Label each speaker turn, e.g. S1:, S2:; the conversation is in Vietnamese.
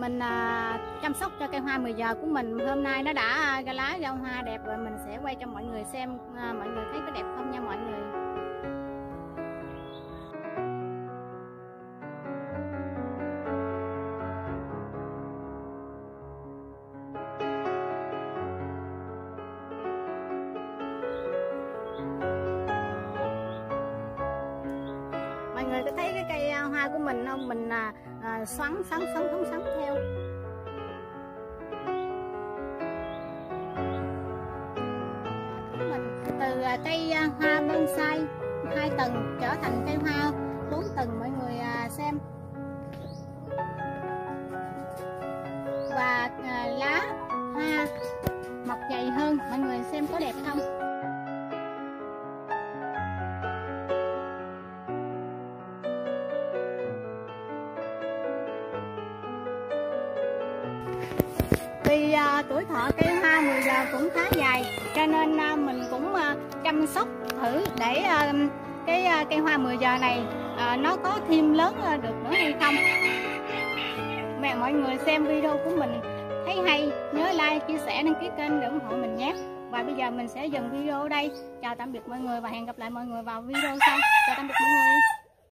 S1: mình à, chăm sóc cho cây hoa 10 giờ của mình. Hôm nay nó đã ra lá ra hoa đẹp rồi mình sẽ quay cho mọi người xem à, mọi người thấy có đẹp không nha mọi người. Mọi người có thấy cái cây à, hoa của mình không? Mình à, à, xoắn xoắn xoắn xoắn xoắn theo. Mình từ à, cây à, hoa bonsai hai tầng trở thành cây hoa bốn tầng mọi người à, xem. Và à, tuổi thọ cây hoa 10 giờ cũng khá dài. Cho nên à, mình cũng à, chăm sóc thử để à, cái cây hoa 10 giờ này nó có thêm lớn được nữa hay không? Mẹ, mọi người xem video của mình thấy hay, nhớ like, chia sẻ, đăng ký kênh để ủng hộ mình nhé. Và bây giờ mình sẽ dừng video ở đây. Chào tạm biệt mọi người và hẹn gặp lại mọi người vào video sau. Chào tạm biệt mọi người.